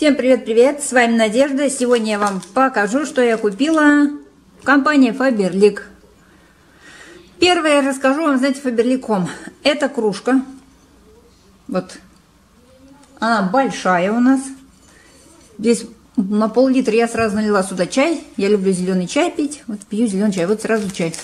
Всем привет-привет, с вами Надежда. Сегодня я вам покажу, что я купила в компании Faberlic. Первое я расскажу вам, знаете, Faberlic.com. Это кружка. Вот. Она большая у нас. Здесь на пол-литра я сразу налила сюда чай. Я люблю зеленый чай пить. Вот пью зеленый чай. Вот сразу чай.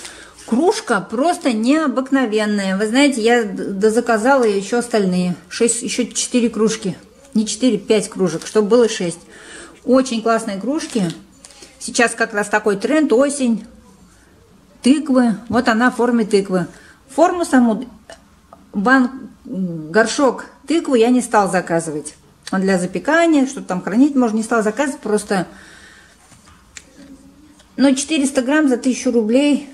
Кружка просто необыкновенная. Вы знаете, я заказала еще остальные. 6, еще 4 кружки не 4, 5 кружек, чтобы было 6. Очень классные кружки. Сейчас как раз такой тренд, осень, тыквы. Вот она в форме тыквы. Форму саму, бан, горшок тыкву я не стал заказывать. Он для запекания, что там хранить можно, не стал заказывать, просто... Но 400 грамм за 1000 рублей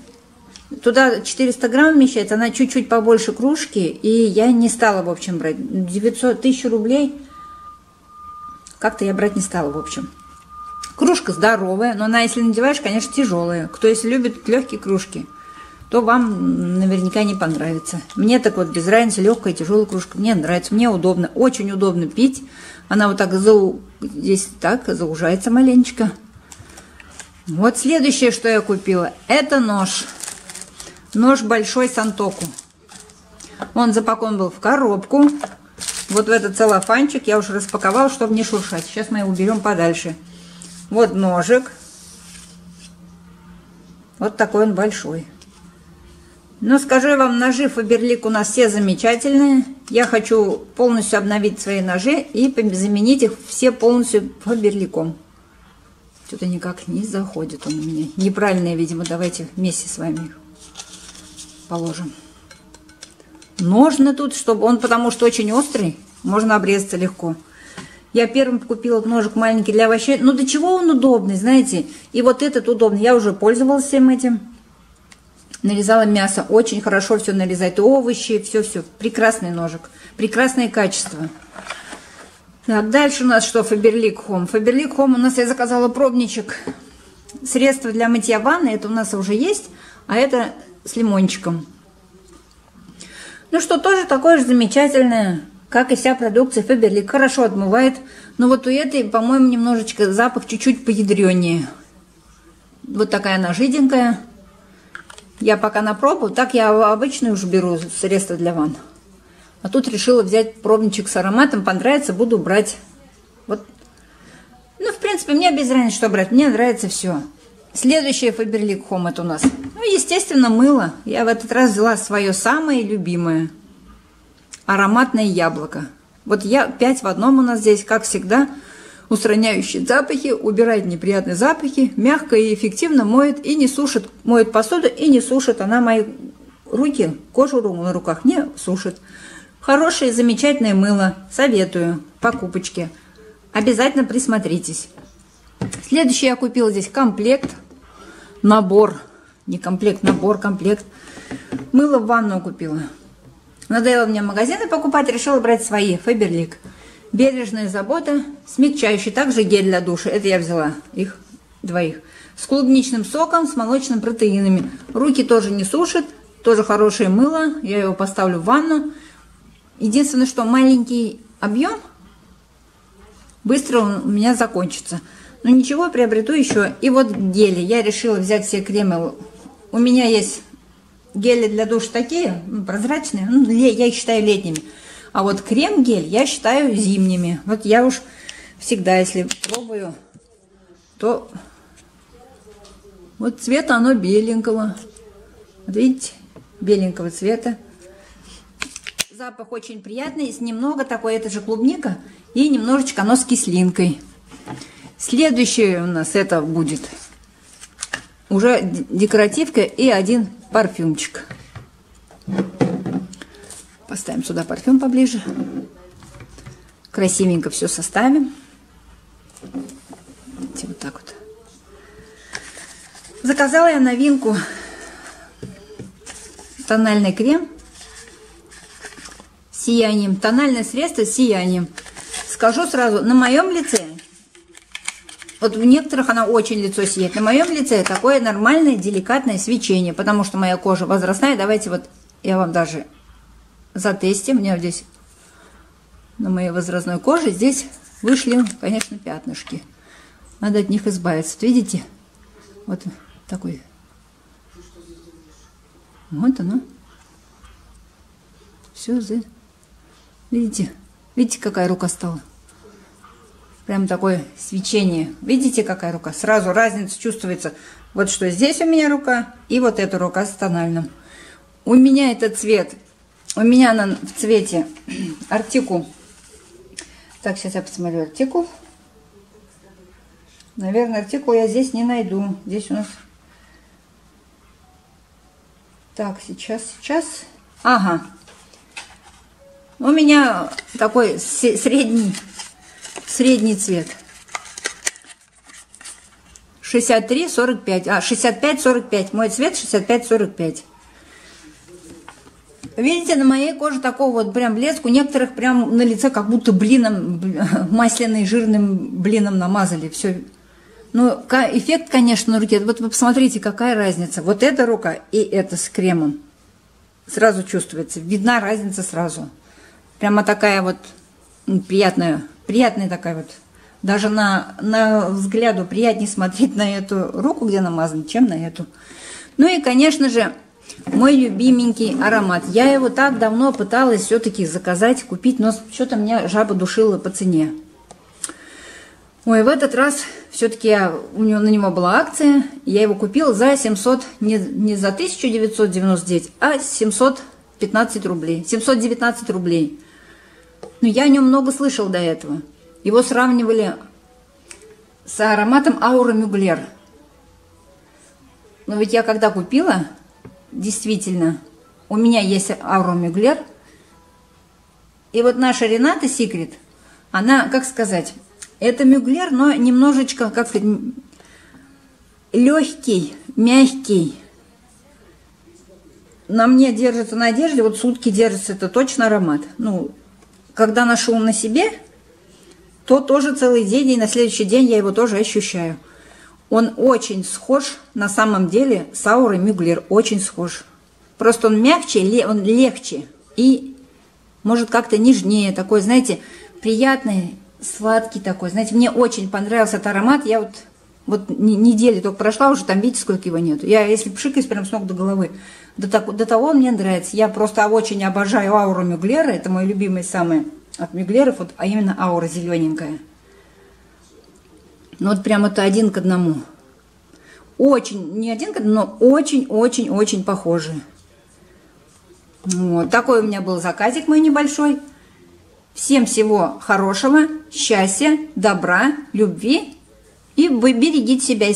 Туда 400 грамм вмещается, она чуть-чуть побольше кружки, и я не стала, в общем, брать. 900, 1000 рублей как-то я брать не стала, в общем. Кружка здоровая, но она, если надеваешь, конечно, тяжелая. Кто если любит легкие кружки, то вам наверняка не понравится. Мне так вот без разницы, легкая, тяжелая кружка. Мне нравится, мне удобно, очень удобно пить. Она вот так зау... здесь так заужается маленечко. Вот следующее, что я купила, это нож. Нож большой Сантоку. Он запакован был в коробку вот в этот целлофанчик я уже распаковала, чтобы не шуршать. Сейчас мы его уберем подальше. Вот ножик. Вот такой он большой. Но скажу вам, ножи Фаберлик у нас все замечательные. Я хочу полностью обновить свои ножи и заменить их все полностью Фаберликом. Что-то никак не заходит он у меня. Неправильные, видимо. Давайте вместе с вами их положим. Ножны тут, чтобы он, потому что очень острый, можно обрезаться легко. Я первым купила ножик маленький для овощей. Ну, до чего он удобный, знаете. И вот этот удобный. Я уже пользовалась всем этим. Нарезала мясо. Очень хорошо все нарезать. Овощи, все-все. Прекрасный ножик. Прекрасное качество. Так, дальше у нас что? Faberlic Home. Faberlic Home у нас я заказала пробничек. Средство для мытья ванны. Это у нас уже есть. А это с лимончиком. Ну что, тоже такое же замечательное, как и вся продукция Фаберлик. Хорошо отмывает, но вот у этой, по-моему, немножечко запах чуть-чуть поядренее. Вот такая она жиденькая. Я пока на пробу, так я обычную уже беру средства для ванн. А тут решила взять пробничек с ароматом, понравится, буду брать. Вот. Ну, в принципе, мне без разницы, что брать, мне нравится все. Следующее Faberlic Home это у нас. Ну, естественно, мыло. Я в этот раз взяла свое самое любимое. Ароматное яблоко. Вот я пять в одном у нас здесь, как всегда. Устраняющий запахи, убирает неприятные запахи, мягко и эффективно моет и не сушит. Моет посуду и не сушит. Она мои руки, кожу на руках не сушит. Хорошее, замечательное мыло. Советую. Покупочки. Обязательно присмотритесь. Следующий я купила здесь комплект набор, не комплект, набор, комплект. Мыло в ванну купила. Надоело мне магазины покупать, решила брать свои, Фаберлик. Бережная забота, смягчающий, также гель для душа. Это я взяла, их двоих. С клубничным соком, с молочными протеинами. Руки тоже не сушит, тоже хорошее мыло. Я его поставлю в ванну. Единственное, что маленький объем, быстро он у меня закончится. Ну ничего, приобрету еще. И вот гели. Я решила взять все кремы. У меня есть гели для душа такие, ну, прозрачные. Ну, я их считаю летними. А вот крем-гель я считаю зимними. Вот я уж всегда, если пробую, то вот цвет оно беленького. Вот видите, беленького цвета. Запах очень приятный, немного такой, это же клубника, и немножечко оно с кислинкой. Следующее у нас это будет уже декоративка и один парфюмчик. Поставим сюда парфюм поближе. Красивенько все составим. Вот так вот. Заказала я новинку. Тональный крем сиянием. Тональное средство с сиянием. Скажу сразу, на моем лице вот в некоторых она очень лицо сияет. На моем лице такое нормальное, деликатное свечение, потому что моя кожа возрастная. Давайте вот я вам даже затестим. У меня здесь на моей возрастной коже здесь вышли, конечно, пятнышки. Надо от них избавиться. Вот видите? Вот такой. Вот оно. Все, видите? Видите, какая рука стала? Прям такое свечение. Видите, какая рука? Сразу разница чувствуется. Вот что здесь у меня рука, и вот эта рука с тональным. У меня этот цвет, у меня она в цвете артикул. Так, сейчас я посмотрю артикул. Наверное, артикул я здесь не найду. Здесь у нас... Так, сейчас, сейчас. Ага. У меня такой средний средний цвет. 63-45, а 65-45, мой цвет 65-45. Видите, на моей коже такого вот прям блеск, у некоторых прям на лице как будто блином, масляный жирным блином намазали, все. Ну, эффект, конечно, на руке, вот вы посмотрите, какая разница. Вот эта рука и эта с кремом. Сразу чувствуется, видна разница сразу. Прямо такая вот приятная приятная такая вот, даже на, на взгляду приятнее смотреть на эту руку, где намазан, чем на эту. Ну и, конечно же, мой любименький аромат. Я его так давно пыталась все-таки заказать, купить, но что-то меня жаба душила по цене. Ой, в этот раз все-таки у него, на него была акция, я его купила за 700, не, не за 1999, а 715 рублей, 719 рублей. Но я о нем много слышал до этого. Его сравнивали с ароматом Аура Мюглер. Но ведь я когда купила, действительно, у меня есть Аура Мюглер. И вот наша Рената Секрет, она, как сказать, это Мюглер, но немножечко, как сказать, легкий, мягкий. На мне держится на одежде, вот сутки держится, это точно аромат. Ну, когда ношу на себе, то тоже целый день, и на следующий день я его тоже ощущаю. Он очень схож, на самом деле, с аурой Мюглер, очень схож. Просто он мягче, он легче и, может, как-то нежнее, такой, знаете, приятный, сладкий такой. Знаете, мне очень понравился этот аромат. Я вот, вот неделя только прошла, уже там, видите, сколько его нет. Я, если пшикаюсь прям с ног до головы, до, так, до того он мне нравится. Я просто очень обожаю ауру Мюглера. Это мой любимый самый от Мюглеров, вот, а именно аура зелененькая. Ну вот прям это один к одному. Очень, не один к одному, но очень-очень-очень похожи. Вот, такой у меня был заказик мой небольшой. Всем всего хорошего, счастья, добра, любви. И вы берегите себя.